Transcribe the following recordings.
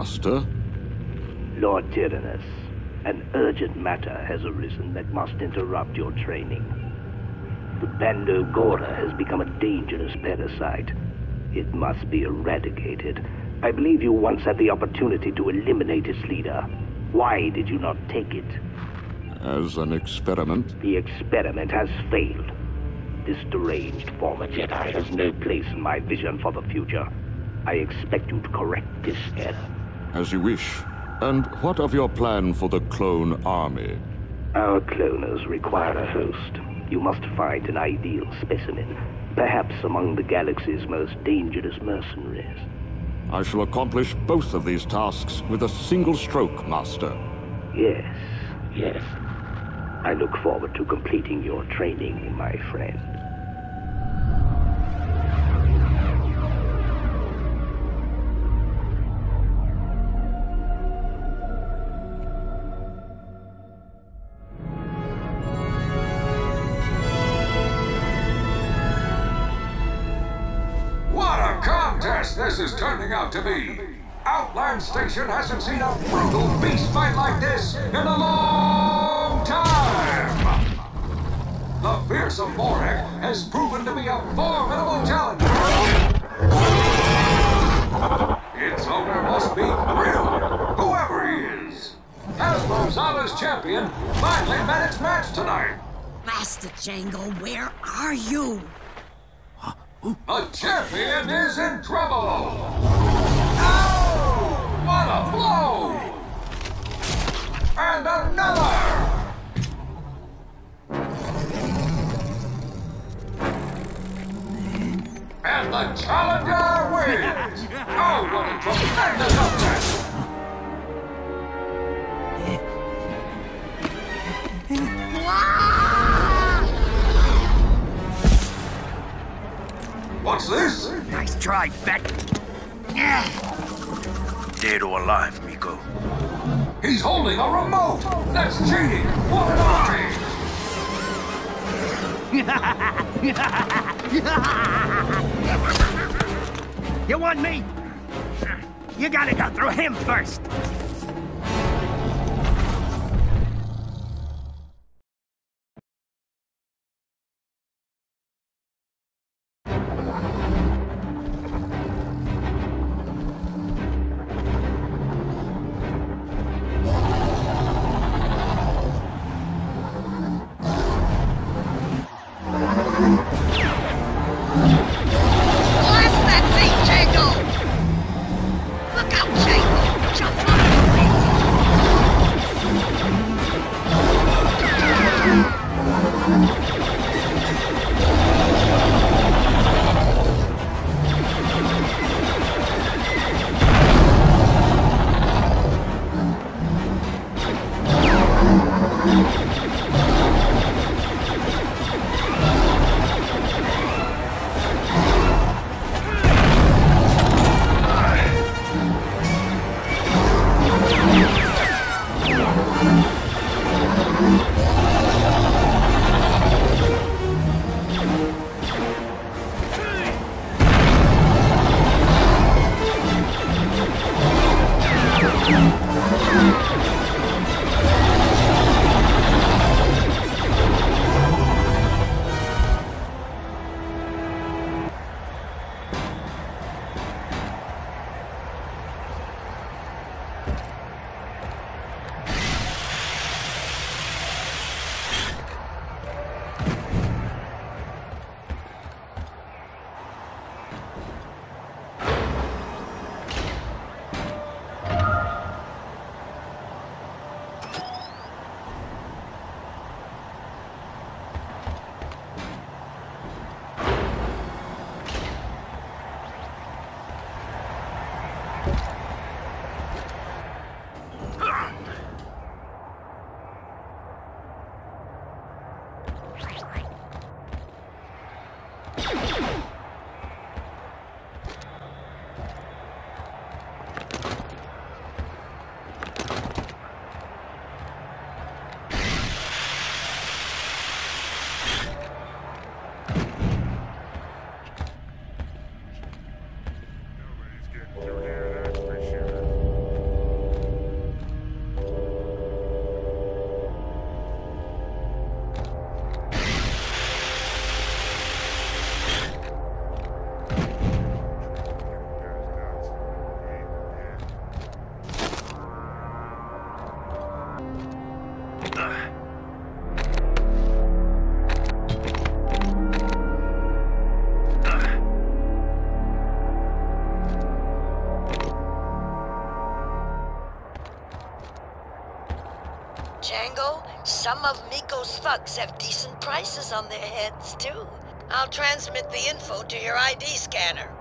Master? Lord Tyrannus, an urgent matter has arisen that must interrupt your training. The Bando Gora has become a dangerous parasite. It must be eradicated. I believe you once had the opportunity to eliminate its leader. Why did you not take it? As an experiment? The experiment has failed. This deranged former Jedi has no place in my vision for the future. I expect you to correct this error. As you wish. And what of your plan for the clone army? Our cloners require a host. You must find an ideal specimen, perhaps among the galaxy's most dangerous mercenaries. I shall accomplish both of these tasks with a single stroke, Master. Yes, yes. I look forward to completing your training, my friend. This is turning out to be! Outland Station hasn't seen a brutal beast fight like this in a long time! The fearsome Borek has proven to be a formidable challenger! Its owner must be thrilled, whoever he is! Hasbro Zala's champion finally met its match tonight! Master Jango, where are you? The champion is in trouble! Ow! What a blow! And another! And the challenger wins! Oh, what a tremendous try, Beck. Dead or alive, Meeko. He's holding a remote! That's cheating! What an arty! You want me? You gotta go through him first. Jango, some of Meeko's thugs have decent prices on their heads, too. I'll transmit the info to your ID scanner.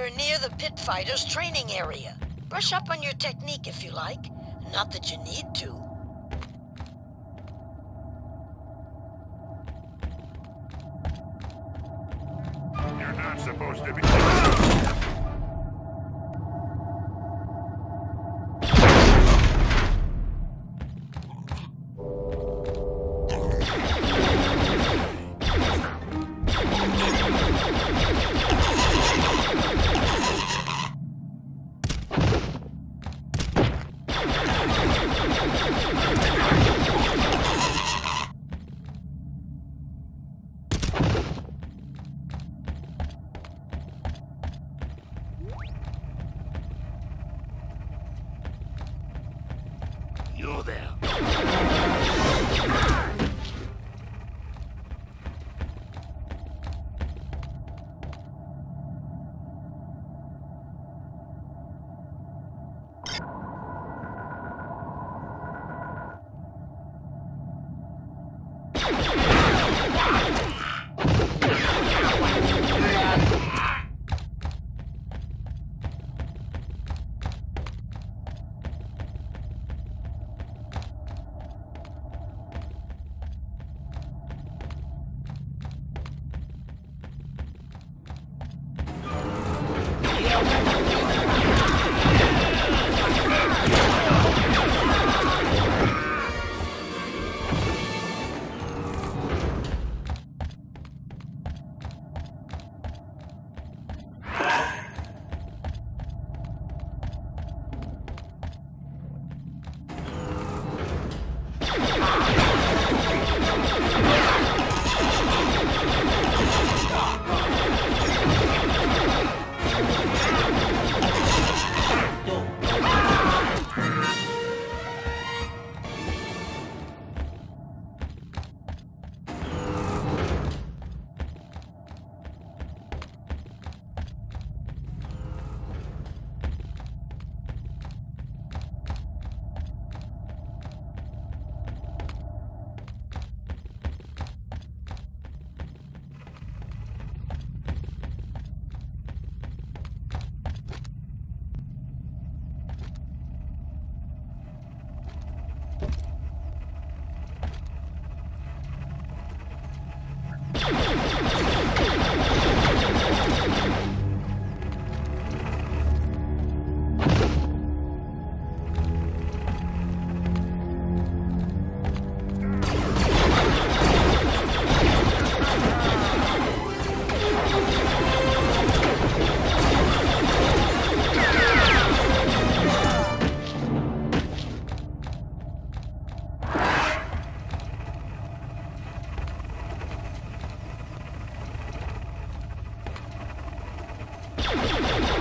You're near the pit fighters training area. Brush up on your technique if you like. Not that you need to. You're there. Thank you.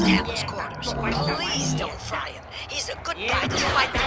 established quarters. Please don't fry him. He's a good guy just.